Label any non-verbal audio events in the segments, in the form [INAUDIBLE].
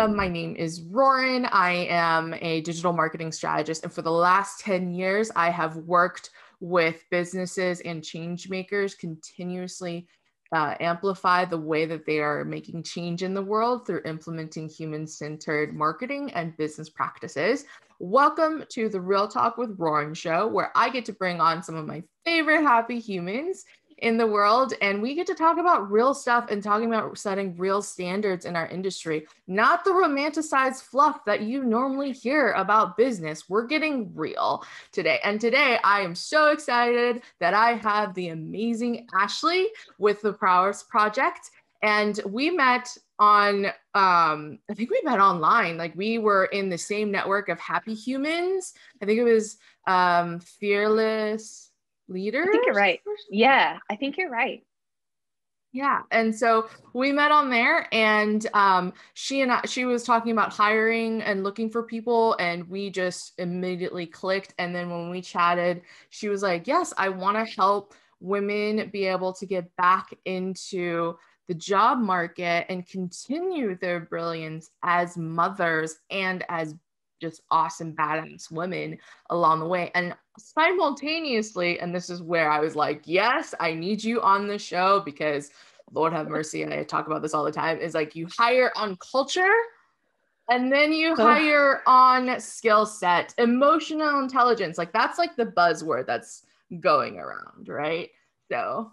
welcome. My name is Rauren. I am a digital marketing strategist. And for the last 10 years, I have worked with businesses and change makers continuously uh, amplify the way that they are making change in the world through implementing human centered marketing and business practices. Welcome to the Real Talk with Rauren show, where I get to bring on some of my favorite happy humans in the world and we get to talk about real stuff and talking about setting real standards in our industry not the romanticized fluff that you normally hear about business. We're getting real today and today i am so excited that i have the amazing ashley with the prowess project and we met on um i think we met online. Like we were in the same network of happy humans. I think it was um fearless leader. I think you're right. Yeah, I think you're right. Yeah. And so we met on there and um, she and I, she was talking about hiring and looking for people and we just immediately clicked. And then when we chatted, she was like, yes, I want to help women be able to get back into the job market and continue their brilliance as mothers and as just awesome badass women along the way. And simultaneously and this is where i was like yes i need you on the show because lord have mercy and i talk about this all the time is like you hire on culture and then you hire on skill set emotional intelligence. Like that's like the buzzword that's going around right? So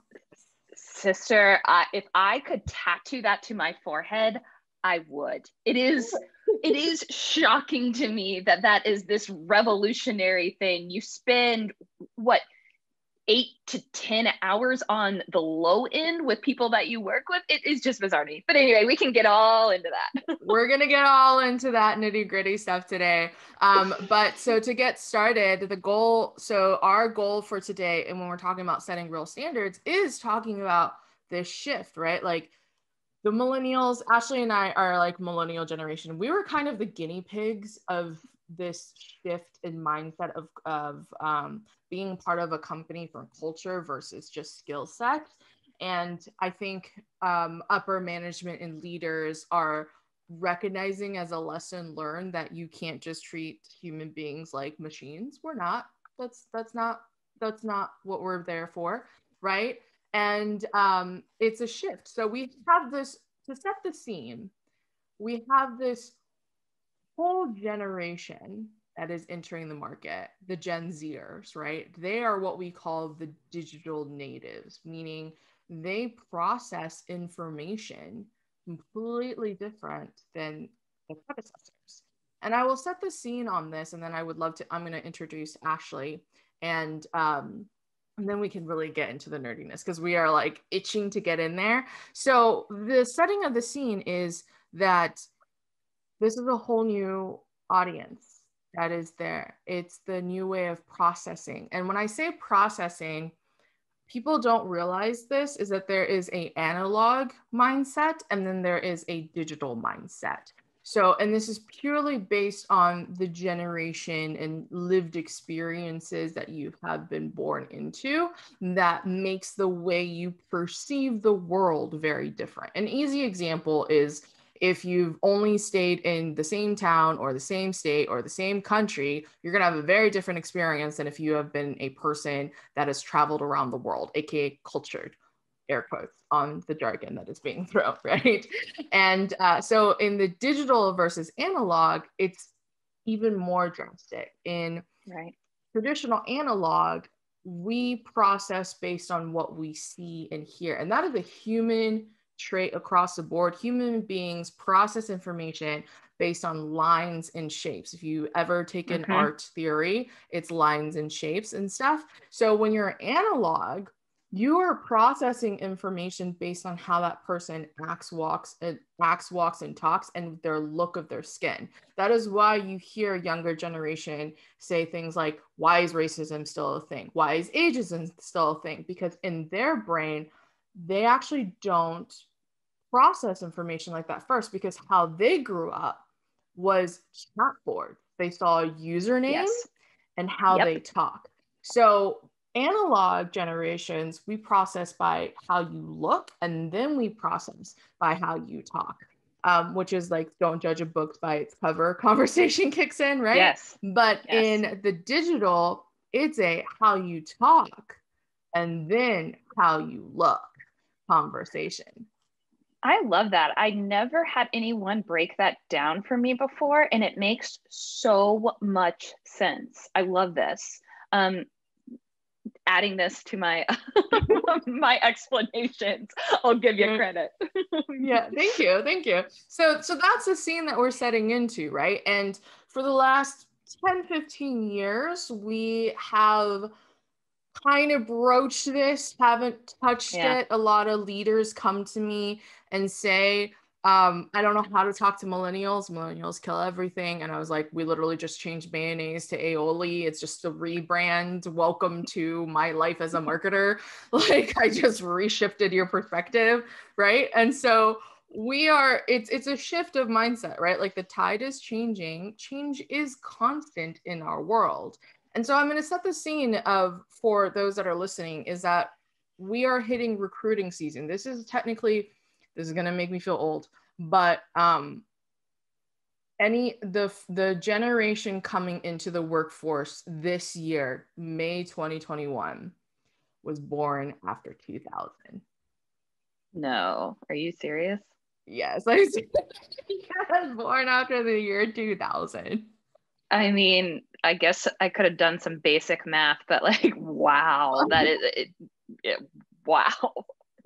sister uh, if i could tattoo that to my forehead i would. It is it is shocking to me that that is this revolutionary thing. You spend what eight to 10 hours on the low end with people that you work with. It is just bizarre to me. But anyway, we can get all into that. [LAUGHS] We're going to get all into that nitty gritty stuff today. Um, but so to get started, the goal, so our goal for today, and when we're talking about setting real standards, is talking about this shift, right? Like, the millennials, Ashley and I are like millennial generation. We were kind of the guinea pigs of this shift in mindset of, of um, being part of a company for culture versus just skill set. And I think um, upper management and leaders are recognizing as a lesson learned that you can't just treat human beings like machines. We're not. That's that's not that's not what we're there for, right? And um, it's a shift. So we have this to set the scene. We have this whole generation that is entering the market, the Gen Zers, right? They are what we call the digital natives, meaning they process information completely different than the predecessors. And I will set the scene on this, and then I would love to. I'm going to introduce Ashley, and um, and then we can really get into the nerdiness because we are like itching to get in there. So the setting of the scene is that this is a whole new audience that is there. It's the new way of processing. And when I say processing, people don't realize this is that there is a analog mindset and then there is a digital mindset. So, and this is purely based on the generation and lived experiences that you have been born into that makes the way you perceive the world very different. An easy example is if you've only stayed in the same town or the same state or the same country, you're going to have a very different experience than if you have been a person that has traveled around the world, aka cultured air quotes on the jargon that is being [LAUGHS] thrown, right? And uh, so in the digital versus analog, it's even more drastic. In right. traditional analog, we process based on what we see and hear. And that is a human trait across the board. Human beings process information based on lines and shapes. If you ever take an art theory, it's lines and shapes and stuff. So when you're analog, you are processing information based on how that person acts walks and acts walks and talks and their look of their skin. That is why you hear younger generation say things like why is racism still a thing? Why is ageism still a thing? Because in their brain they actually don't process information like that first because how they grew up was chat board they saw a username yes. and how yep. they talk. So analog generations, we process by how you look and then we process by how you talk. um, which is like don't judge a book by its cover [LAUGHS] conversation kicks in, right? Yes. But Yes. in the digital, it's a how you talk and then how you look conversation. I love that. I never had anyone break that down for me before, and it makes so much sense. I love this. Um, adding this to my [LAUGHS] [LAUGHS] my explanations, I'll give you mm. credit. [LAUGHS] yeah thank you thank you. So so that's the scene that we're setting into right? And for the last 10 15 years we have kind of broached this haven't touched Yeah. it. A lot of leaders come to me and say um, I don't know how to talk to millennials. Millennials kill everything. And I was like, we literally just changed mayonnaise to aioli. It's just a rebrand. Welcome to my life as a marketer. [LAUGHS] Like I just reshifted your perspective, right? And so we are it's it's a shift of mindset, right? Like the tide is changing. Change is constant in our world. And so I'm going to set the scene of for those that are listening is that we are hitting recruiting season. This is technically this is going to make me feel old but um any the the generation coming into the workforce this year may 2021 was born after 2000 no, are you serious? yes i was [LAUGHS] yes, born after the year 2000 I mean, I guess I could have done some basic math, but like, [LAUGHS] wow, that is it, it, wow.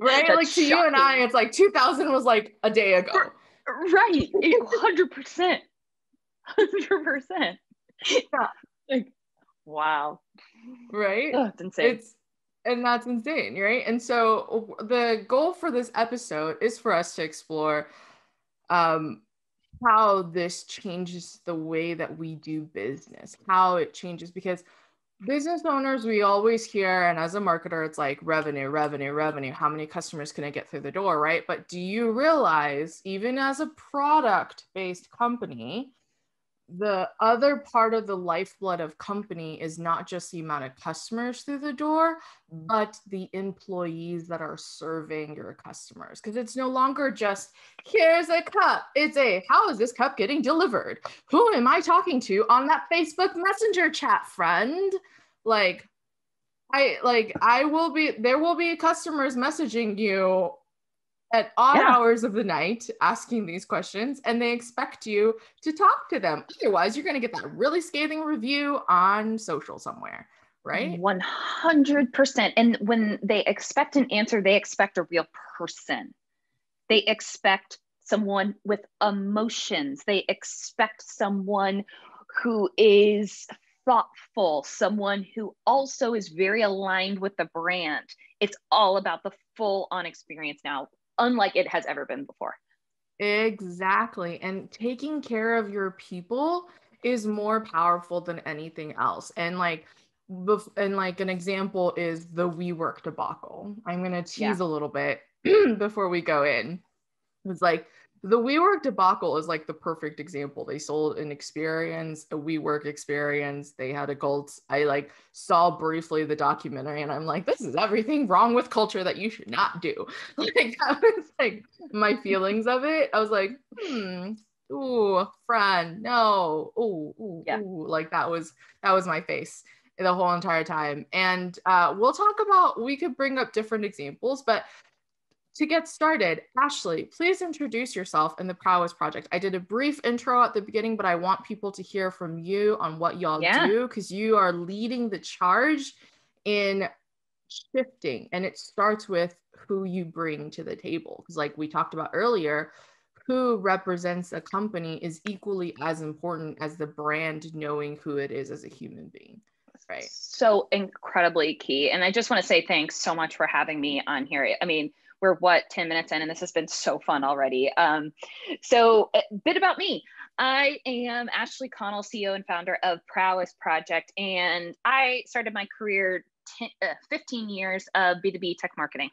Right? That's like to you and i it's like 2000 was like a day ago. Right, hundred percent, hundred percent. Yeah. Like, wow, right? Oh, it's insane. it's and that's insane right? And so the goal for this episode is for us to explore um how this changes the way that we do business how it changes because business owners we always hear and as a marketer it's like revenue revenue revenue. How many customers can i get through the door right? But do you realize even as a product based company the other part of the lifeblood of company is not just the amount of customers through the door mm-hmm. but the employees that are serving your customers. Because it's no longer just here's a cup. It's a how is this cup getting delivered? Who am i talking to on that facebook messenger chat friend? Like i like i will be there will be customers messaging you at odd Yeah. hours of the night asking these questions and they expect you to talk to them otherwise you're going to get that really scathing review on social somewhere right One hundred percent. And when they expect an answer, they expect a real person. They expect someone with emotions. They expect someone who is thoughtful, someone who also is very aligned with the brand. It's all about the full on experience now, unlike it has ever been before. Exactly. And taking care of your people is more powerful than anything else. And like, bef- and like an example is the WeWork debacle. I'm going to tease a little bit [CLEARS THROAT] before we go in. It's like the WeWork debacle is like the perfect example. They sold an experience, a WeWork experience. They had a cult. I like saw briefly the documentary and I'm like, this is everything wrong with culture that you should not do. [LAUGHS] Like that was like my feelings of it. I was like, hmm, ooh, friend, no, ooh, ooh, Yeah. ooh. Like that was that was my face the whole entire time. And uh, we'll talk about we could bring up different examples, but to get started, Ashley, please introduce yourself and the Prowess Project. I did a brief intro at the beginning, but I want people to hear from you on what y'all Yeah. do because you are leading the charge in shifting. And it starts with who you bring to the table. Because, like we talked about earlier, who represents a company is equally as important as the brand knowing who it is as a human being. Right. so incredibly key. And I just want to say thanks so much for having me on here. I mean, we're what 10 minutes in, and this has been so fun already. Um, so, a bit about me. I am Ashley Connell, CEO and founder of Prowess Project, and I started my career 10, uh, 15 years of B2B tech marketing.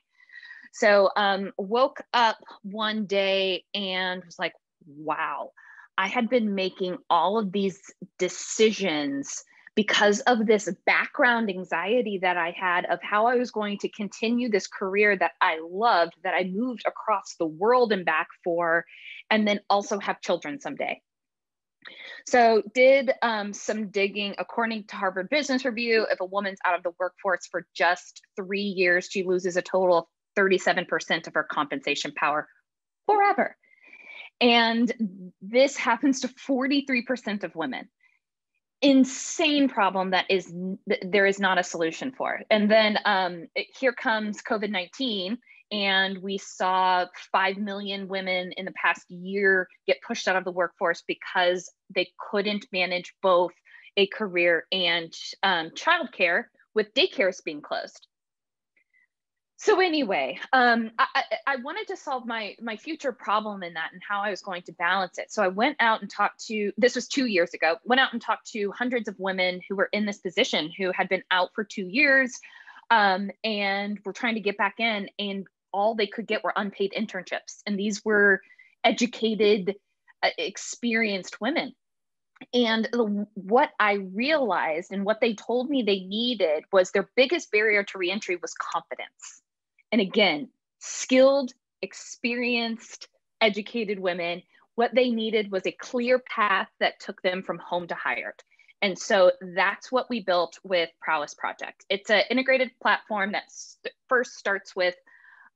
So, um, woke up one day and was like, wow, I had been making all of these decisions because of this background anxiety that I had of how I was going to continue this career that I loved, that I moved across the world and back for. and then also have children someday. So, did um, some digging. According to Harvard Business Review, if a woman's out of the workforce for just three years, she loses a total of 37% of her compensation power forever. And this happens to 43% of women. Insane problem that is there is not a solution for. And then um, here comes COVID 19 and we saw 5 million women in the past year get pushed out of the workforce because they couldn't manage both a career and um, childcare with daycares being closed so anyway um, I, I, wanted to solve my my future problem in that and how i was going to balance it so i went out and talked to this was two years ago went out and talked to hundreds of women who were in this position who had been out for two years um, and were trying to get back in and all they could get were unpaid internships. And these were educated, uh, experienced women. And what I realized and what they told me they needed was their biggest barrier to reentry was confidence. And again, skilled, experienced, educated women, what they needed was a clear path that took them from home to hired. And so that's what we built with Prowess Project. It's an integrated platform that st- first starts with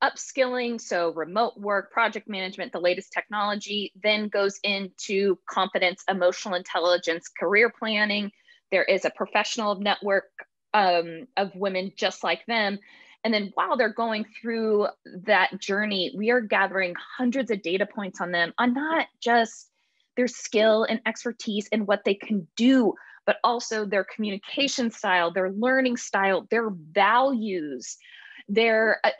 upskilling, so remote work, project management, the latest technology, then goes into confidence, emotional intelligence, career planning. There is a professional network um, of women just like them. And then while they're going through that journey, we are gathering hundreds of data points on them on not just their skill and expertise and what they can do, but also their communication style, their learning style, their values, there uh,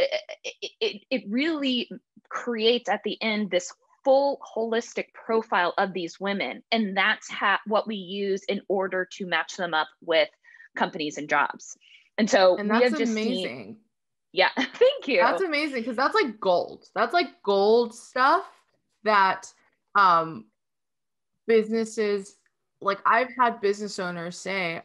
it, it really creates at the end this full holistic profile of these women. And that's ha- what we use in order to match them up with companies and jobs. And so and that's amazing seen, yeah [LAUGHS] thank you that's amazing because that's like gold that's like gold stuff that um businesses like i've had business owners say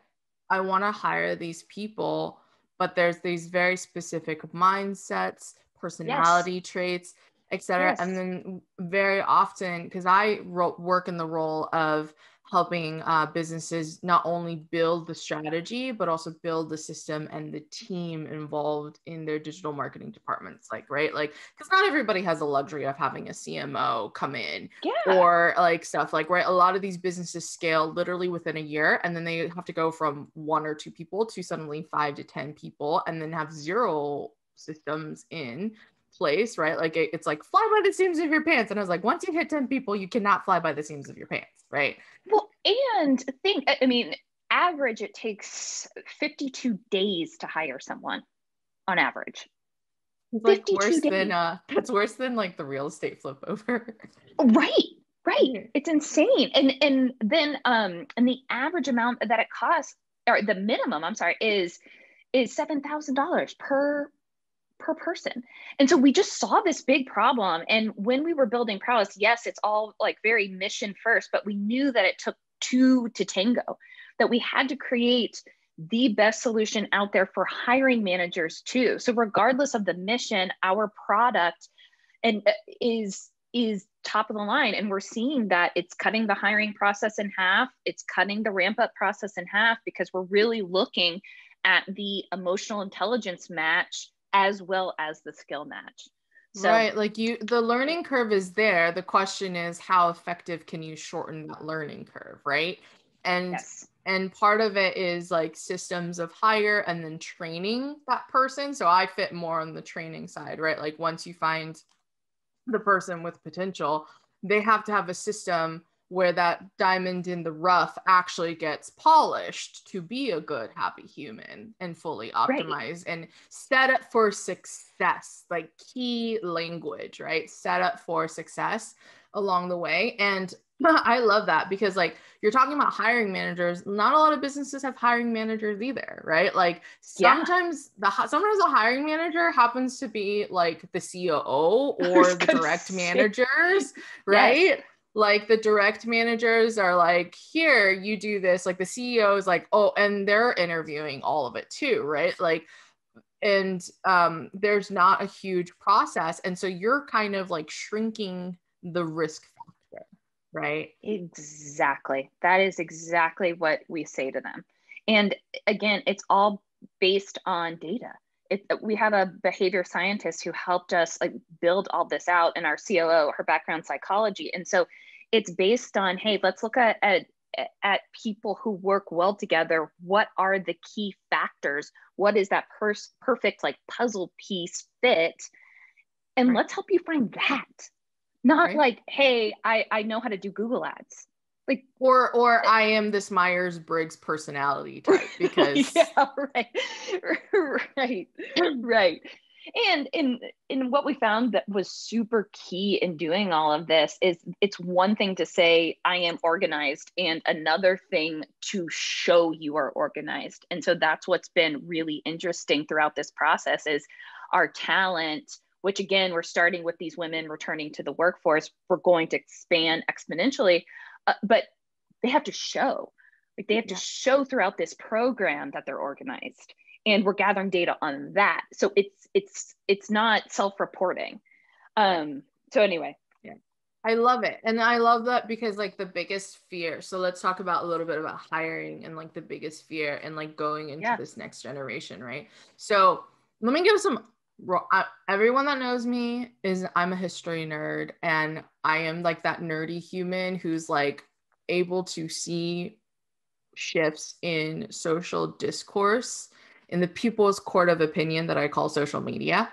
i want to hire these people but there's these very specific mindsets, personality yes. traits, etc. Yes. And then very often, because I work in the role of helping uh, businesses not only build the strategy but also build the system and the team involved in their digital marketing departments like right like because not everybody has the luxury of having a cmo come in yeah. or like stuff like right a lot of these businesses scale literally within a year and then they have to go from one or two people to suddenly five to ten people and then have zero systems in place, right? Like it, it's like fly by the seams of your pants. And I was like, once you hit 10 people, you cannot fly by the seams of your pants, right? Well, and think, I mean, average, it takes 52 days to hire someone on average. like worse days. than uh that's worse than like the real estate flip over. Right. Right. It's insane. And and then um and the average amount that it costs or the minimum, I'm sorry, is is seven thousand dollars per per person. And so we just saw this big problem. And when we were building prowess, yes, it's all like very mission first, but we knew that it took two to tango, that we had to create the best solution out there for hiring managers too. So regardless of the mission, our product and uh, is is top of the line and we're seeing that it's cutting the hiring process in half it's cutting the ramp up process in half because we're really looking at the emotional intelligence match as well as the skill match. So, right. Like you, the learning curve is there. The question is, how effective can you shorten that learning curve? Right. And, yes. and part of it is like systems of hire and then training that person. So I fit more on the training side, right? Like once you find the person with potential, they have to have a system where that diamond in the rough actually gets polished to be a good happy human and fully optimized right. and set up for success like key language right set up for success along the way and [LAUGHS] I love that because like you're talking about hiring managers. Not a lot of businesses have hiring managers either, right? Like sometimes yeah. the sometimes the hiring manager happens to be like the COO [LAUGHS] or the direct managers, right? Yes like the direct managers are like here you do this like the ceo is like oh and they're interviewing all of it too right like and um there's not a huge process and so you're kind of like shrinking the risk factor, right? Exactly. That is exactly what we say to them. And again, it's all based on data. It, uh, we have a behavior scientist who helped us like build all this out and our COO, her background psychology. And so it's based on, hey, let's look at, at at people who work well together what are the key factors what is that pers- perfect like puzzle piece fit and right. let's help you find that not right. like hey i i know how to do google ads like or or eh. i am this myers-briggs personality type [LAUGHS] because yeah right. [LAUGHS] Right right. And in in what we found that was super key in doing all of this is it's one thing to say i am organized and another thing to show you are organized. And so that's what's been really interesting throughout this process is our talent which again we're starting with these women returning to the workforce we're going to expand exponentially uh, but they have to show like they have to show throughout this program that they're organized and we're gathering data on that. So it's it's it's not self-reporting. Um so anyway. Yeah. I love it. And i love that because like the biggest fear so let's talk about a little bit about hiring and like the biggest fear and like going into yeah. this next generation right? So let me give some everyone that knows me is i'm a history nerd and i am like that nerdy human who's like able to see shifts in social discourse in the people's court of opinion that I call social media.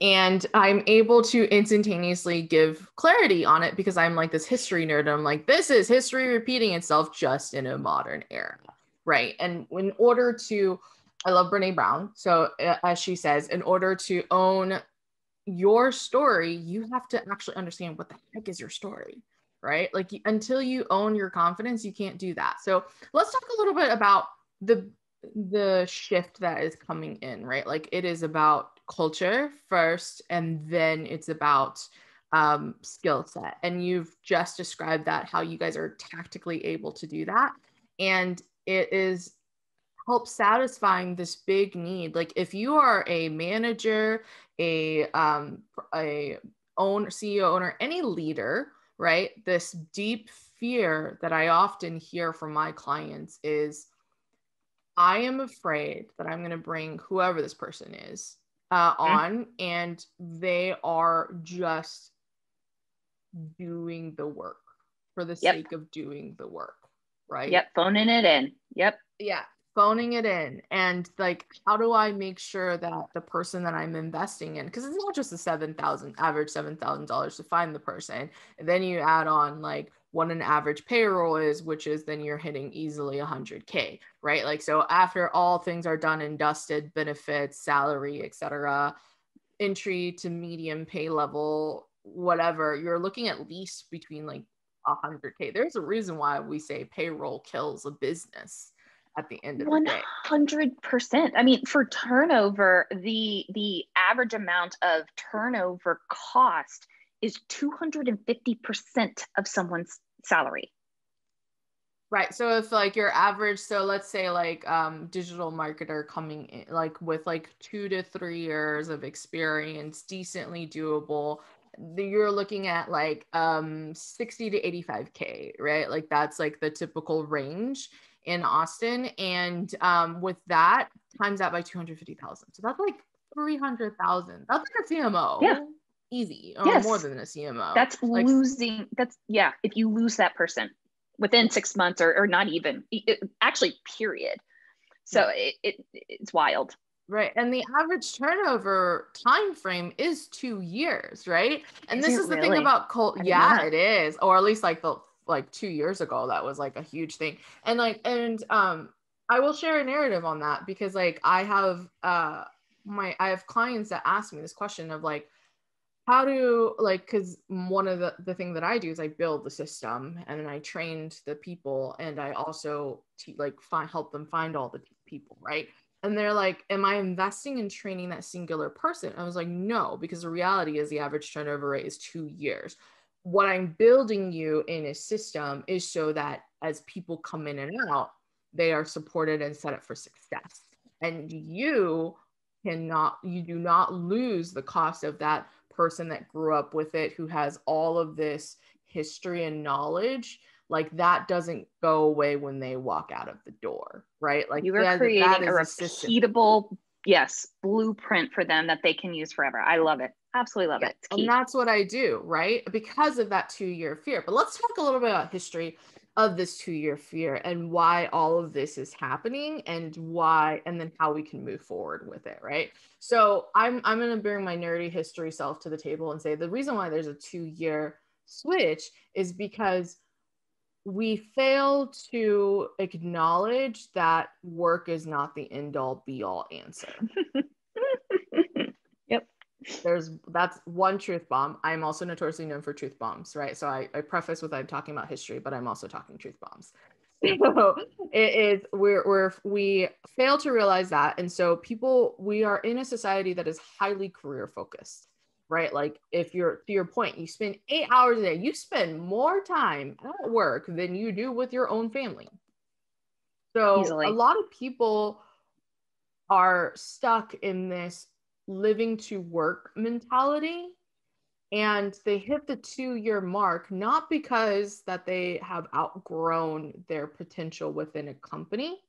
And I'm able to instantaneously give clarity on it because I'm like this history nerd. And I'm like, this is history repeating itself just in a modern era. Right. And in order to, I love Brene Brown. So, uh, as she says, in order to own your story, you have to actually understand what the heck is your story right? Like until you own your confidence, you can't do that. So let's talk a little bit about the the shift that is coming in, right? Like it is about culture first, and then it's about um, skill set. And you've just described that how you guys are tactically able to do that, and it is help satisfying this big need. Like if you are a manager, a um, a owner, CEO owner, any leader, right? This deep fear that I often hear from my clients is I am afraid that I'm going to bring whoever this person is uh, mm-hmm. on and they are just doing the work for the yep. sake of doing the work. Right. Yep. Phoning it in. Yep. Yeah. Phoning it in. And like, how do I make sure that the person that I'm investing in, because it's not just the 7,000 average $7,000 to find the person. And then you add on like what an average payroll is, which is then you're hitting easily 100K, right? Like, so after all things are done and dusted, benefits, salary, etc., entry to medium pay level, whatever, you're looking at least between like 100K. There's a reason why we say payroll kills a business at the end of 100%. the day. 100%. I mean, for turnover, the the average amount of turnover cost is 250% of someone's salary. Right. So if like your average, so let's say like um digital marketer coming in like with like two to three years of experience, decently doable, you're looking at like um 60 to 85k, right? Like that's like the typical range in Austin. And um with that, times that by 250,000. So that's like 300,000. That's like a CMO. Yeah easy or yes. more than a CMO. That's like, losing. That's yeah. If you lose that person within six months or, or not even it, actually period. So yeah. it, it it's wild. Right. And the average turnover time frame is two years, right? And is this is the really? thing about cult. Yeah, it is. Or at least like the like two years ago, that was like a huge thing. And like and um I will share a narrative on that because like I have uh my I have clients that ask me this question of like, how do like because one of the the thing that i do is i build the system and then i trained the people and i also te- like find help them find all the people right? And they're like am i investing in training that singular person? I was like no because the reality is the average turnover rate is two years what i'm building you in a system is so that as people come in and out they are supported and set up for success. And you cannot you do not lose the cost of that person that grew up with it who has all of this history and knowledge. Like that doesn't go away when they walk out of the door right? Like you are creating a repeatable yes blueprint for them that they can use forever. I love it absolutely love Yeah, it. And that's what I do, right? Because of that two year fear. But let's talk a little bit about history of this two year fear and why all of this is happening and why and then how we can move forward with it, right? So I'm I'm gonna bring my nerdy history self to the table and say the reason why there's a two year switch is because we fail to acknowledge that work is not the end all be all answer [LAUGHS] there's that's one truth bomb. I'm also notoriously known for truth bombs, right? So I, I preface with I'm talking about history, but I'm also talking truth bombs. [LAUGHS] So it is we're we're we fail to realize that. And so people we are in a society that is highly career focused, right? Like if you're to your point, you spend eight hours a day, you spend more time at work than you do with your own family. So Easily. a lot of people are stuck in this living to work mentality. And they hit the two year mark not because that they have outgrown their potential within a company.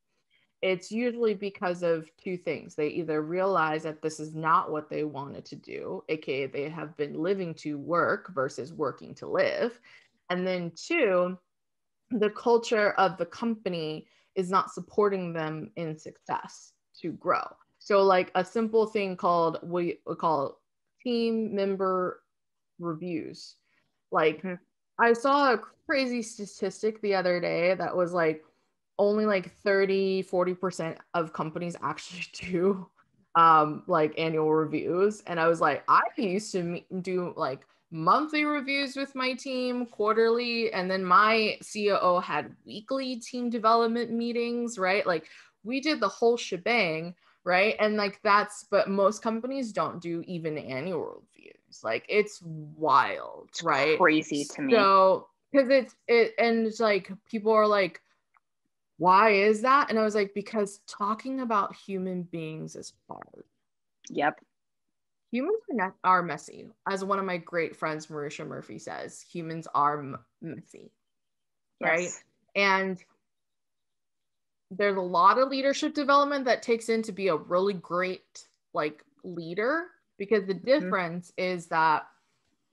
It's usually because of two things. They either realize that this is not what they wanted to do aka they have been living to work versus working to live. And then two the culture of the company is not supporting them in success to grow so like a simple thing called we, call team member reviews. Like Mhm. I saw a crazy statistic the other day that was like only like 30 40% of companies [LAUGHS] actually do um like annual reviews and I was like I used to do like monthly reviews with my team quarterly and then my COO had weekly team development meetings right like we did the whole shebang right? And like that's but most companies don't do even annual reviews. Like it's wild It's right? crazy to me. So because it's it and it's like people are like why is that? And i was like because talking about human beings is hard. Yep. Humans are, not, are messy. As one of my great friends marisha murphy says humans are m- messy. Right? And there's a lot of leadership development that takes in to be a really great like leader because the difference is that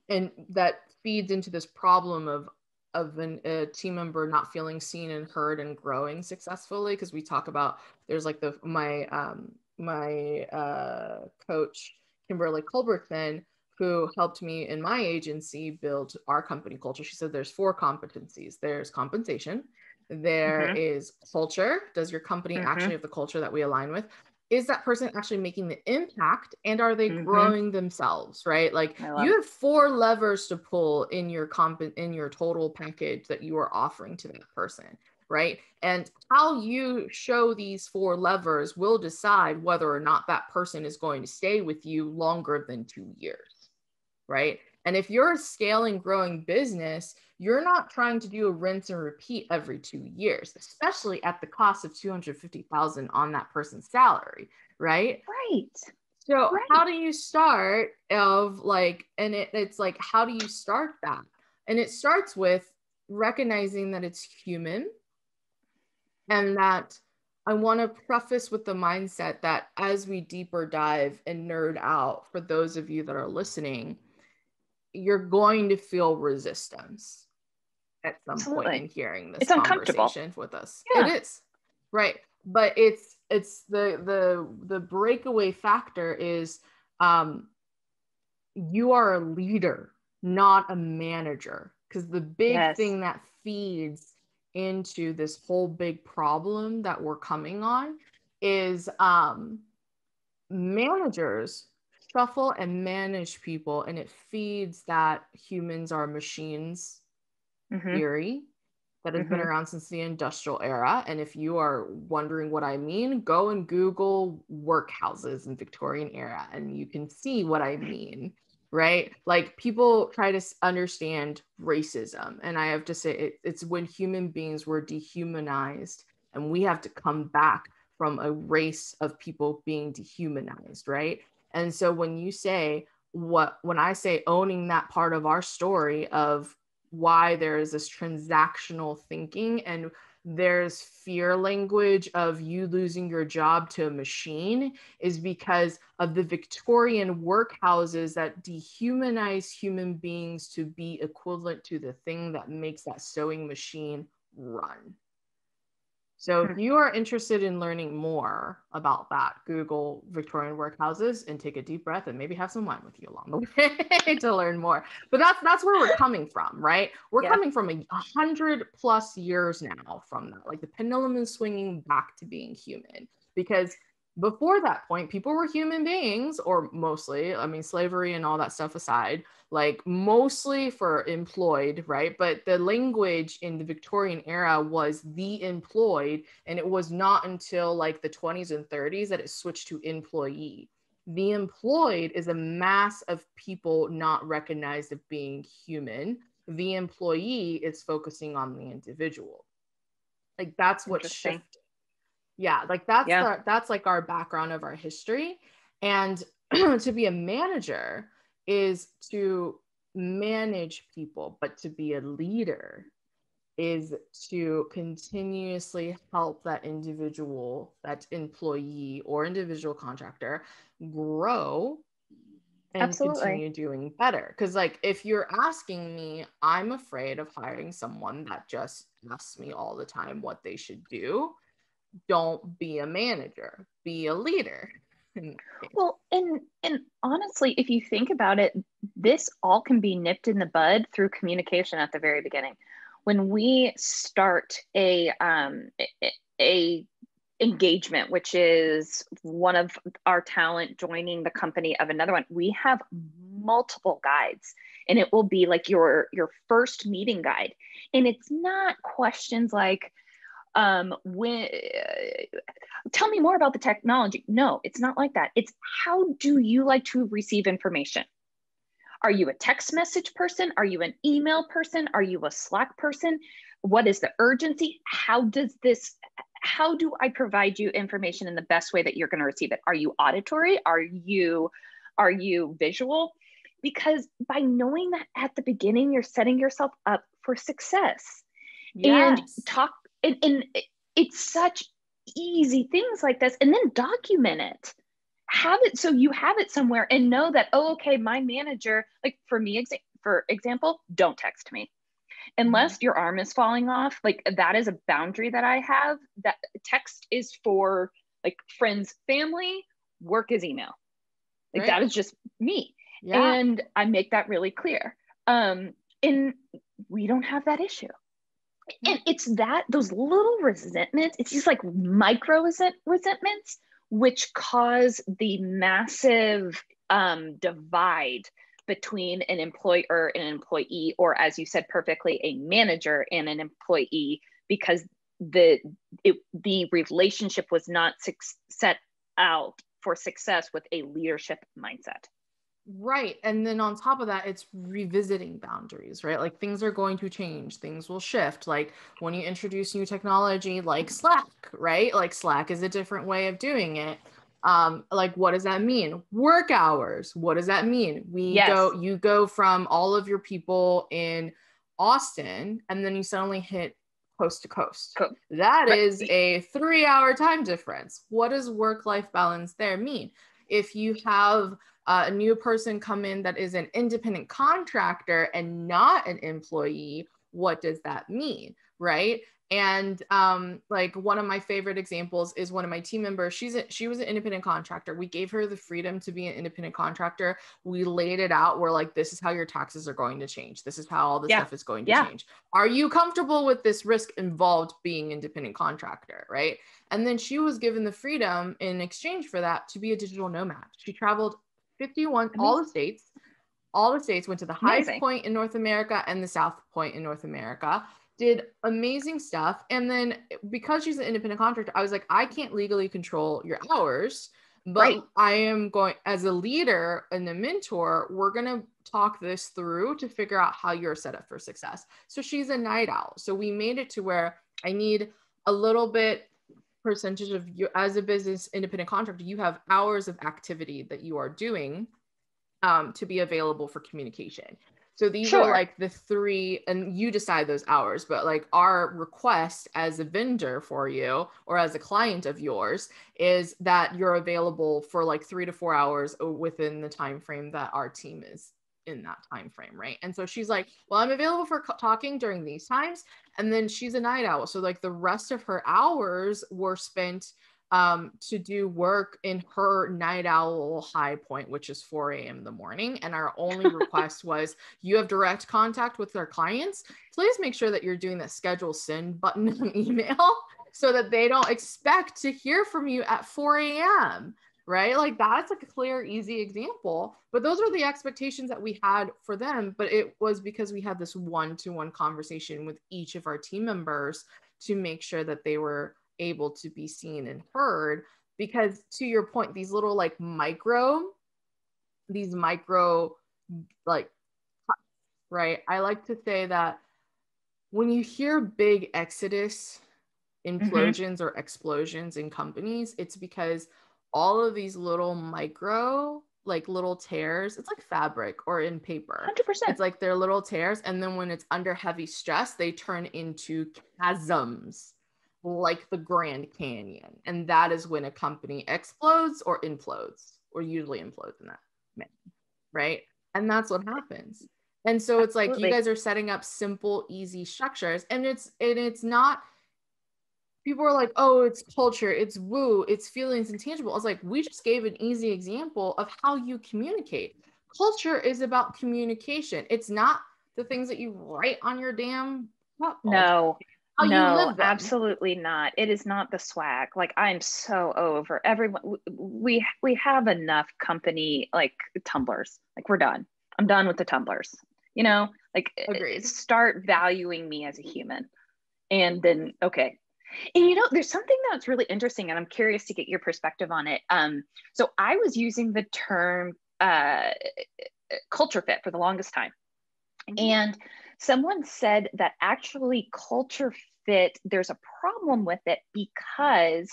and that feeds into this problem of of an, a team member not feeling seen and heard and growing successfully because we talk about there's like the my um my uh coach kimberly culbertson who helped me in my agency build our company culture. She said there's four competencies. There's compensation There is culture. Does your company Mhm. actually have the culture that we align with? Is that person actually making the impact and are they Mhm. growing themselves right? Like you have four levers to pull in your comp in your total package that you are offering to that person right? And how you show these four levers will decide whether or not that person is going to stay with you longer than two years right and if you're a scaling growing business you're not trying to do a rinse and repeat every two years especially at the cost of 250000 on that person's salary right right so Right. how do you start of like, and it, it's like, how do you start that? And it starts with recognizing that it's human and that I want to preface with the mindset that as we deeper dive and nerd out, for those of you that are listening, you're going to feel resistance at some point in hearing this It's conversation with us. Yeah. It is right, but it's it's the the the breakaway factor is um you are a leader, not a manager, because the big Yes. thing that feeds into this whole big problem that we're coming on is um managers shuffle and manage people and it feeds that humans are machines Mhm. theory that has been Mhm. around since the industrial era. And if you are wondering what I mean, go and Google workhouses in Victorian era and you can see what I mean. Right? Like people try to understand racism. And I have to say, it, it's when human beings were dehumanized and we have to come back from a race of people being dehumanized. Right? And so when you say, what when I say owning that part of our story of why there is this transactional thinking and there's fear language of you losing your job to a machine is because of the Victorian workhouses that dehumanize human beings to be equivalent to the thing that makes that sewing machine run. So if hmm. you are interested in learning more about that, Google Victorian workhouses and take a deep breath and maybe have some wine with you along the [LAUGHS] way to learn more. But that's that's where we're coming from, right? We're yeah. coming from a hundred plus years now from that. Like the pendulum is swinging back to being human because before that point, people were human beings, or mostly, I mean, slavery and all that stuff aside, like mostly for employed, right? But the language in the Victorian era was the employed, and it was not until like the 20s and 30s that it switched to employee. The employed is a mass of people not recognized of being human. The employee is focusing on the individual. Like that's what shifted yeah like that's yeah. Our, that's like our background of our history and [CLEARS THROAT] to be a manager is to manage people but to be a leader is to continuously help that individual that employee or individual contractor grow and Absolutely. continue doing better because like if you're asking me i'm afraid of hiring someone that just asks me all the time what they should do don't be a manager, be a leader. well, and and honestly, if you think about it, this all can be nipped in the bud through communication at the very beginning. When we start a um, a, a engagement, which is one of our talent joining the company of another one, we have multiple guides and it will be like your your first meeting guide and it's not questions like um, when tell me more about the technology. No it's not like that. It's how do you like to receive information? Are you a text message person? Are you an email person? Are you a slack person? What is the urgency? How does this how do i provide you information in the best way that you're going to receive it? Are you auditory? Are you are you visual? Because by knowing that at the beginning you're setting yourself up for success. Yes. and talk and, and it's such easy things like this and then document it. Have it so you have it somewhere and know that oh okay my manager like for me exa- for example don't text me. Unless your arm is falling off like that is a boundary that i have that text is for like friends family work is email. Like right. that is just me. Yeah. and i make that really clear. Um and we don't have that issue and it's that those little resentments it's just like micro resent- resentments which cause the massive um, divide between an employer and an employee or as you said perfectly a manager and an employee because the it, the relationship was not set out for success with a leadership mindset Right. And then on top of that, it's revisiting boundaries, right? Like things are going to change, things will shift. Like when you introduce new technology like Slack, right? Like Slack is a different way of doing it. Um, like what does that mean? Work hours. What does that mean? We yes. go, you go from all of your people in Austin and then you suddenly hit coast to coast. Cool. That right. is a three hour time difference. What does work life balance there mean? If you have uh, a new person come in that is an independent contractor and not an employee, what does that mean? Right. And um, like one of my favorite examples is one of my team members. She's a, she was an independent contractor. We gave her the freedom to be an independent contractor. We laid it out. We're like, this is how your taxes are going to change. This is how all this yeah. stuff is going to yeah. change. Are you comfortable with this risk involved being independent contractor? Right. And then she was given the freedom in exchange for that to be a digital nomad. She traveled 51, Amazing. all the states, all the states went to the highest Amazing. point in North America and the south point in North America. Did amazing stuff. And then because she's an independent contractor, I was like, I can't legally control your hours, but right. I am going as a leader and a mentor, we're going to talk this through to figure out how you're set up for success. So she's a night owl. So we made it to where I need a little bit percentage of you as a business independent contractor you have hours of activity that you are doing um, to be available for communication So these Sure. are like the three, and you decide those hours, but like our request as a vendor for you or as a client of yours is that you're available for like three to four hours within the time frame that our team is in that time frame, right? And so she's like, "Well, I'm available for co- talking during these times." And then she's a night owl, so like the rest of her hours were spent um, to do work in her night owl high point, which is 4 a.m. in the morning. And our only [LAUGHS] request was you have direct contact with our clients. Please make sure that you're doing that schedule send button in [LAUGHS] email so that they don't expect to hear from you at 4 a.m. Right? Like that's like a clear, easy example. But those are the expectations that we had for them. But it was because we had this one to one conversation with each of our team members to make sure that they were able to be seen and heard because to your point these little like micro these micro like right i like to say that when you hear big exodus mm-hmm. implosions or explosions in companies it's because all of these little micro like little tears it's like fabric or in paper. 100%. it's like they're little tears and then when it's under heavy stress they turn into chasms like the grand canyon and that is when a company explodes or implodes or usually implodes in that manner, right? And that's what happens. And so it's like you guys are setting up simple easy structures and it's and it's not people are like oh it's culture it's woo it's feelings intangible i was like we just gave an easy example of how you communicate culture is about communication it's not the things that you write on your damn cup No, how no, absolutely not. It is not the swag. Like I'm so over everyone. We we have enough company like tumblers. Like we're done. I'm done with the tumblers. You know, like uh, Agreed. start valuing me as a human, and then okay. And you know, there's something that's really interesting, and I'm curious to get your perspective on it. Um, so I was using the term uh, culture fit for the longest time. And someone said that actually culture fit, there's a problem with it because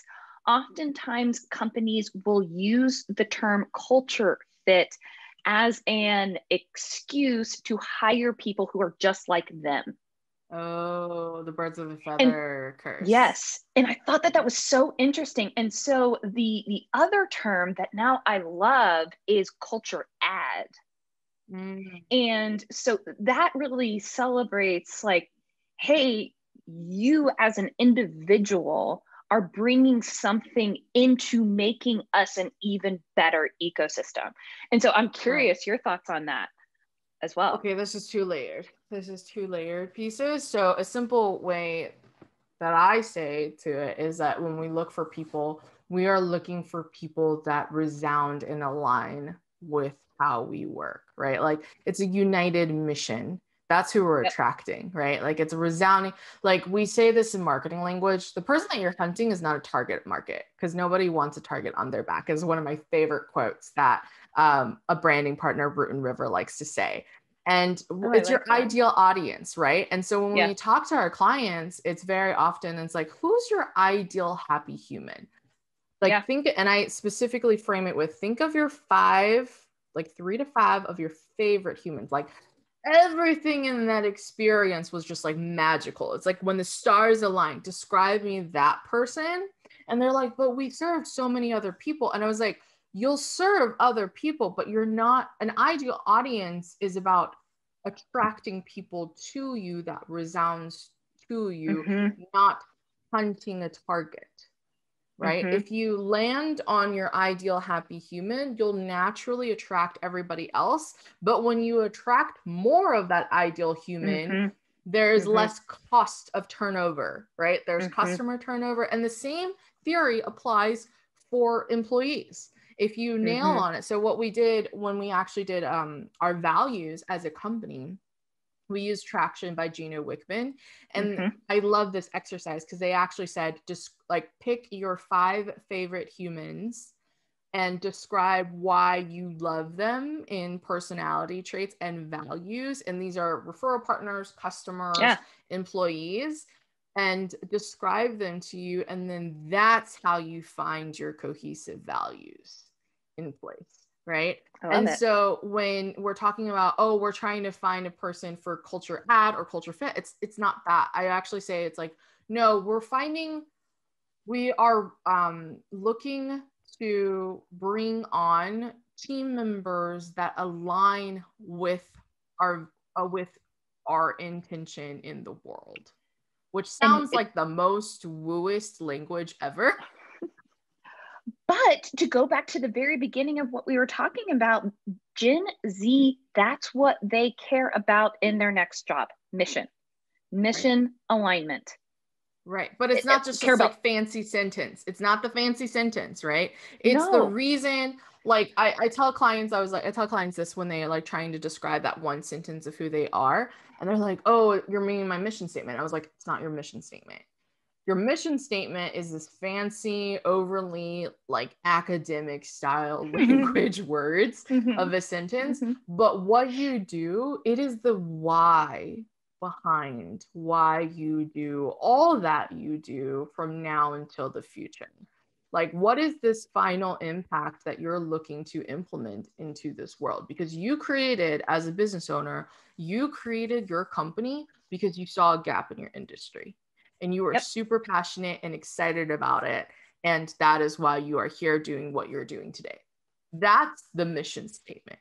oftentimes companies will use the term culture fit as an excuse to hire people who are just like them. Oh, the birds of a feather curse. Yes. And I thought that that was so interesting. And so the the other term that now I love is culture add. Mm, And so that really celebrates, like, hey, you as an individual are bringing something into making us an even better ecosystem. And so I'm curious your thoughts on that as well. Okay, this is two layered. This is two layered pieces. So a simple way that I say to it is that when we look for people, we are looking for people that resound and align with how we work, right? Like it's a united mission. That's who we're Yep. attracting, right? Like it's a resounding, like we say this in marketing language the person that you're hunting is not a target market because nobody wants a target on their back, is one of my favorite quotes that um, a branding partner, Root and River, likes to say. And Oh, it's your that. ideal audience, right? And so when Yeah. we talk to our clients, it's very often it's like, who's your ideal happy human? Like Yeah. think, and I specifically frame it with think of your five, like three to five of your favorite humans. Like everything in that experience was just like magical. It's like when the stars align, describe me that person. And they're like, but we served so many other people. And I was like, you'll serve other people, but you're not an ideal audience is about attracting people to you that resounds to you, Mhm. not hunting a target. Right. Mhm. If you land on your ideal happy human, you'll naturally attract everybody else. But when you attract more of that ideal human, Mhm. there's Mhm. less cost of turnover, right? There's Mhm. customer turnover. And the same theory applies for employees if you nail Mhm. on it. So, what we did when we actually did um, our values as a company, we used Traction by Gino Wickman. And Mhm. I love this exercise because they actually said just like pick your five favorite humans and describe why you love them in personality traits and values. And these are referral partners, customers, Yeah. employees, and describe them to you. And then that's how you find your cohesive values in place. right and it. so when we're talking about oh we're trying to find a person for culture add or culture fit it's it's not that i actually say it's like no we're finding we are um, looking to bring on team members that align with our uh, with our intention in the world which sounds it, like the most wooist language ever [LAUGHS] but to go back to the very beginning of what we were talking about gen z that's what they care about in their next job mission mission right. alignment Right. But it's not just a like fancy sentence. It's not the fancy sentence, right? It's no. the reason like I, I tell clients, I was like, I tell clients this when they are like trying to describe that one sentence of who they are. And they're like, oh, you're meaning my mission statement. I was like, it's not your mission statement. Your mission statement is this fancy, overly like academic style [LAUGHS] language words mm-hmm. of a sentence. Mm-hmm. But what you do, it is the why behind why you do all that you do from now until the future. Like, what is this final impact that you're looking to implement into this world? Because you created, as a business owner, you created your company because you saw a gap in your industry and you were yep. super passionate and excited about it. And that is why you are here doing what you're doing today. That's the mission statement.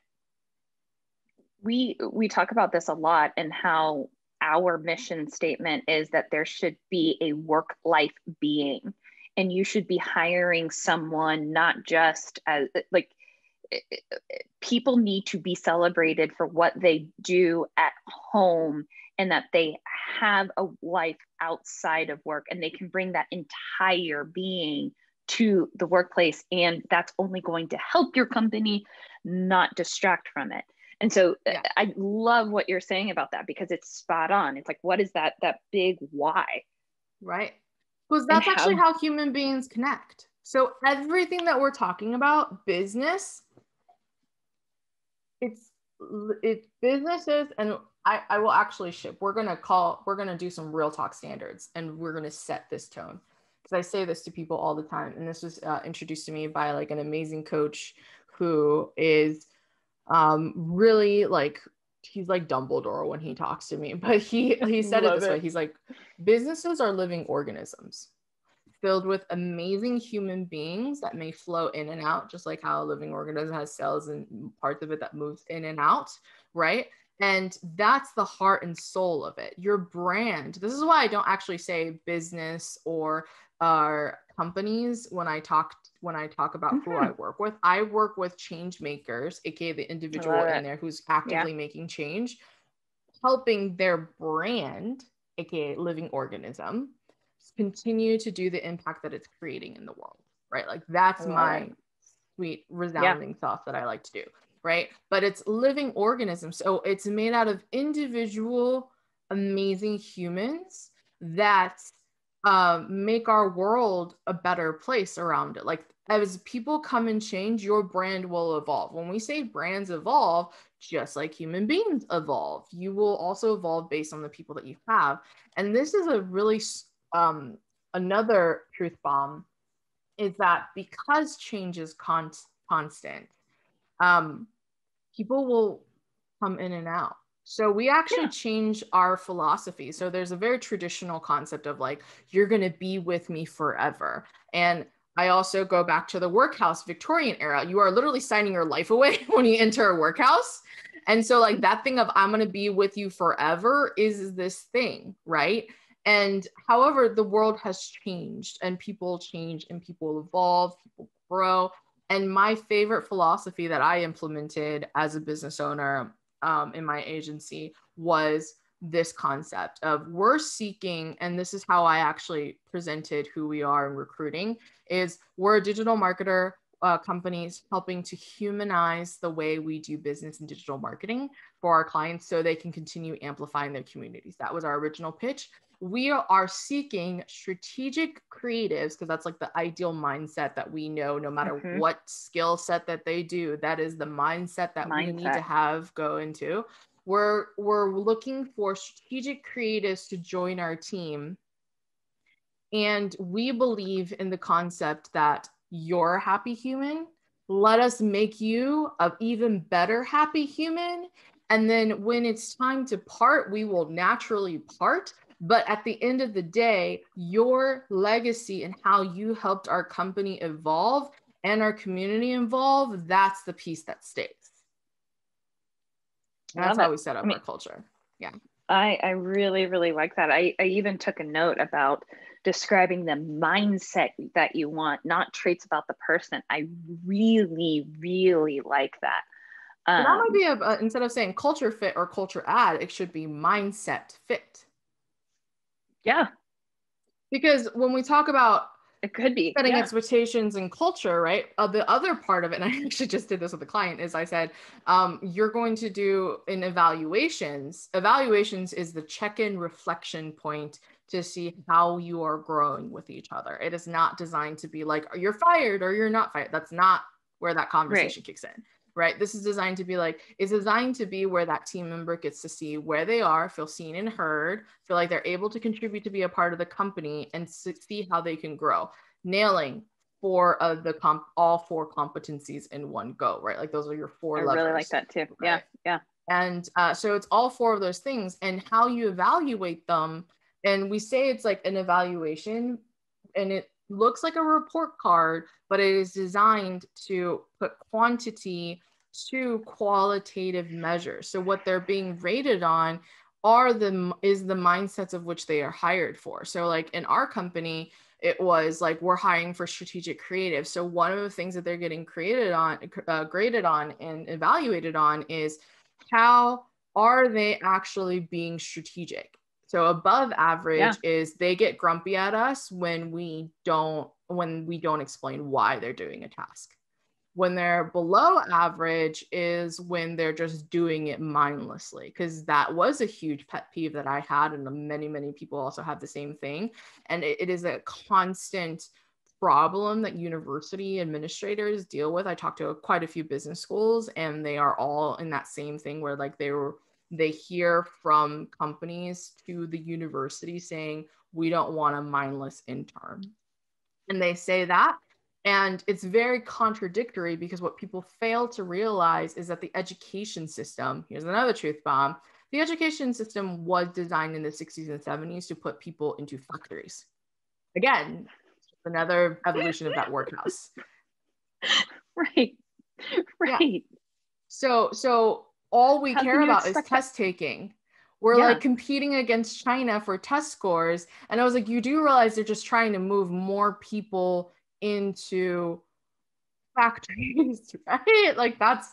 We we talk about this a lot and how our mission statement is that there should be a work life being and you should be hiring someone not just as like eh, eh, eh, people need to be celebrated for what they do at home and that they have a life outside of work and they can bring that entire being to the workplace and that's only going to help your company not distract from it. And so yeah. i love what you're saying about that because it's spot on. It's like what is that that big why? Right because that's how- actually how human beings connect. So everything that we're talking about business it's it's businesses and I, I will actually ship. We're gonna call we're gonna do some real talk standards and we're gonna set this tone. Because i say this to people all the time and this was uh, introduced to me by like an amazing coach who is um, really like he's like Dumbledore when he talks to me, [LAUGHS] but he he said it this it. way. He's like, businesses are living organisms filled with amazing human beings that may flow in and out, just like how a living organism has cells and parts of it that moves in and out, right? And that's the heart and soul of it. Your brand. This is why I don't actually say business or uh, companies when I talk when I talk about mm-hmm. who I work with. I work with change makers, aka the individual in there who's actively yeah. making change, helping their brand, aka living organism, continue to do the impact that it's creating in the world. Right. Like that's my it. sweet resounding yeah. thought that I like to do. Right. But it's living organisms. So it's made out of individual, amazing humans that um, make our world a better place around it. Like as people come and change, your brand will evolve. When we say brands evolve, just like human beings evolve, you will also evolve based on the people that you have. And this is a really um, another truth bomb is that because change is con- constant, um, people will come in and out. So we actually yeah. change our philosophy. So there's a very traditional concept of like, you're going to be with me forever. And I also go back to the workhouse Victorian era. You are literally signing your life away [LAUGHS] when you enter a workhouse. And so, like, that thing of I'm going to be with you forever is this thing, right? And however, the world has changed and people change and people evolve, people grow. And my favorite philosophy that I implemented as a business owner um, in my agency was this concept of we're seeking and this is how i actually presented who we are in recruiting is we're a digital marketer uh, companies helping to humanize the way we do business and digital marketing for our clients so they can continue amplifying their communities. That was our original pitch we are seeking strategic creatives because that's like the ideal mindset that we know no matter mm-hmm. what skill set that they do that is the mindset that mindset. we need to have go into we're we're looking for strategic creatives to join our team and we believe in the concept that you're a happy human let us make you a even better happy human and then when it's time to part we will naturally part but at the end of the day your legacy and how you helped our company evolve and our community evolve that's the piece that stays and that's how we set up I mean, our culture yeah I, I really, really like that. I, I even took a note about describing the mindset that you want, not traits about the person. I really, really like that. Um, that might be a, a, instead of saying culture fit or culture add, it should be mindset fit. Yeah. Because when we talk about it could be setting yeah. expectations and culture, right? Uh, the other part of it, and [LAUGHS] I actually just did this with a client, is I said, um, you're going to do in evaluations. Evaluations is the check-in reflection point to see how you are growing with each other. It is not designed to be like you're fired or you're not fired. That's not where that conversation right. kicks in right? This is designed to be like, it's designed to be where that team member gets to see where they are, feel seen and heard, feel like they're able to contribute to be a part of the company and see how they can grow. Nailing four of the comp, all four competencies in one go, right? Like those are your four I levers. really like that too. Right? Yeah, yeah. And uh, so it's all four of those things and how you evaluate them. And we say it's like an evaluation and it looks like a report card, but it is designed to put quantity to qualitative measures. So what they're being rated on are the is the mindsets of which they are hired for. So like in our company, it was like we're hiring for strategic creative. So one of the things that they're getting created on, uh, graded on, and evaluated on is how are they actually being strategic so above average yeah. is they get grumpy at us when we don't when we don't explain why they're doing a task. When they're below average is when they're just doing it mindlessly because that was a huge pet peeve that I had and many many people also have the same thing and it, it is a constant problem that university administrators deal with. I talked to quite a few business schools and they are all in that same thing where like they were they hear from companies to the university saying, we don't want a mindless intern. And they say that. And it's very contradictory because what people fail to realize is that the education system, here's another truth bomb the education system was designed in the 60s and 70s to put people into factories. Again, another evolution of that workhouse. [LAUGHS] Right. Right. Yeah. So so all we How care about is test taking. We're yeah. like competing against China for test scores. And I was like, you do realize they're just trying to move more people into factories, [LAUGHS] right? Like that's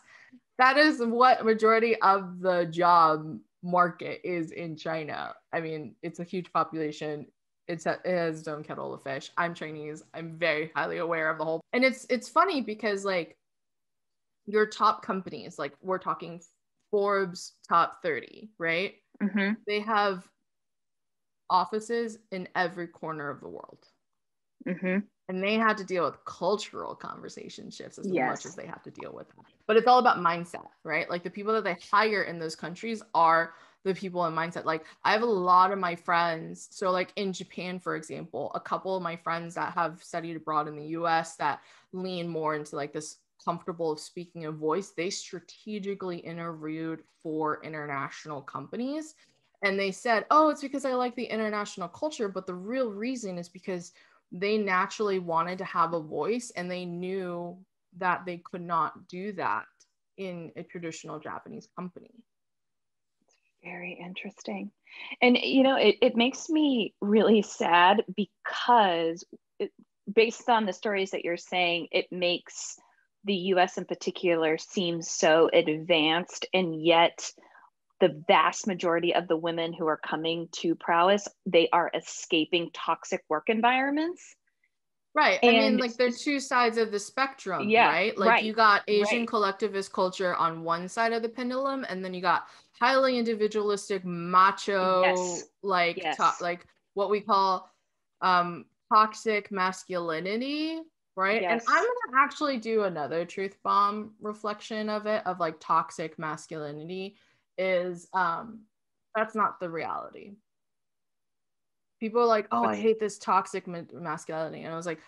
that is what majority of the job market is in China. I mean, it's a huge population. It's a, it has its own kettle of fish. I'm Chinese. I'm very highly aware of the whole. And it's it's funny because like your top companies, like we're talking Forbes top 30, right? Mm-hmm. They have offices in every corner of the world. Mm-hmm. And they had to deal with cultural conversation shifts as yes. much as they have to deal with that. But it's all about mindset, right? Like the people that they hire in those countries are the people in mindset. Like I have a lot of my friends. So like in Japan, for example, a couple of my friends that have studied abroad in the US that lean more into like this comfortable of speaking a voice, they strategically interviewed for international companies. And they said, oh, it's because I like the international culture. But the real reason is because they naturally wanted to have a voice and they knew that they could not do that in a traditional Japanese company. It's very interesting. And, you know, it, it makes me really sad because it, based on the stories that you're saying, it makes the US in particular seems so advanced, and yet the vast majority of the women who are coming to prowess, they are escaping toxic work environments. Right. And, I mean, like they're two sides of the spectrum, yeah, right? Like right, you got Asian right. collectivist culture on one side of the pendulum, and then you got highly individualistic, macho, yes. like yes. To- like what we call um toxic masculinity right yes. and i'm gonna actually do another truth bomb reflection of it of like toxic masculinity is um that's not the reality people are like oh i hate this toxic masculinity and i was like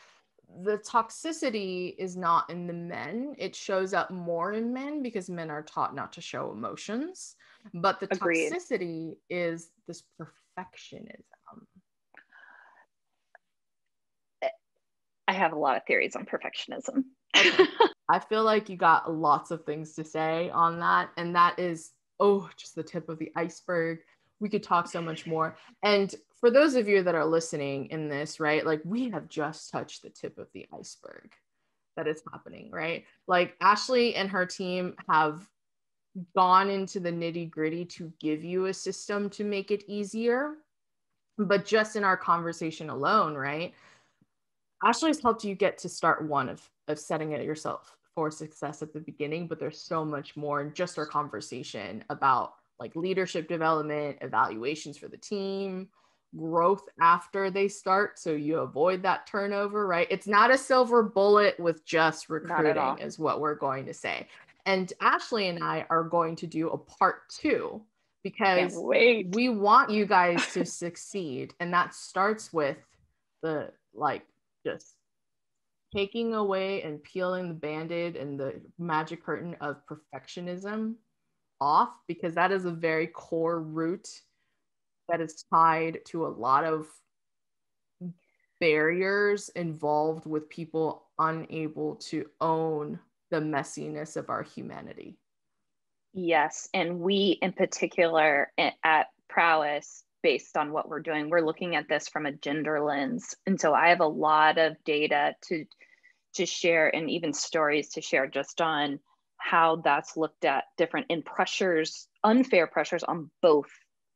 the toxicity is not in the men. It shows up more in men because men are taught not to show emotions. But the Agreed. toxicity is this perfectionism. I have a lot of theories on perfectionism. [LAUGHS] I feel like you got lots of things to say on that. And that is, oh, just the tip of the iceberg. We could talk so much more. And for those of you that are listening in this, right, like we have just touched the tip of the iceberg that is happening, right? Like Ashley and her team have gone into the nitty gritty to give you a system to make it easier. But just in our conversation alone, right? Ashley's helped you get to start one of, of setting it yourself for success at the beginning, but there's so much more in just our conversation about like leadership development, evaluations for the team, growth after they start so you avoid that turnover right? It's not a silver bullet with just recruiting is what we're going to say. And ashley and i are going to do a part two because we want you guys to succeed and that starts with the like just taking away and peeling the band-aid and the magic curtain of perfectionism off because that is a very core root that is tied to a lot of barriers involved with people unable to own the messiness of our humanity. Yes. And we, in particular, at Prowess, based on what we're doing, we're looking at this from a gender lens. And so I have a lot of data to to share and even stories to share just on how that's looked at different in pressures, unfair pressures on both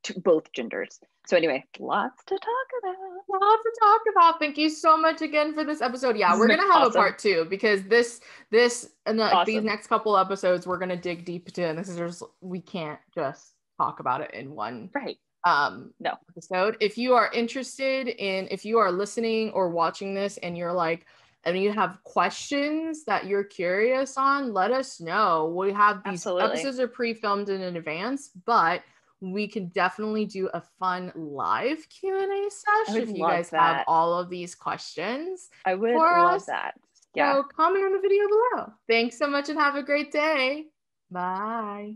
to both genders. So anyway, lots to talk about. Lots to talk about. Thank you so much again for this episode. Yeah, we're gonna have awesome. a part two because this this and the, awesome. these next couple episodes we're gonna dig deep into and this is just we can't just talk about it in one right um no episode. If you are interested in if you are listening or watching this and you're like and you have questions that you're curious on, let us know. We have these Absolutely. episodes are pre-filmed in advance, but we can definitely do a fun live q&a session if you guys that. have all of these questions i would love us. that yeah so comment on the video below thanks so much and have a great day bye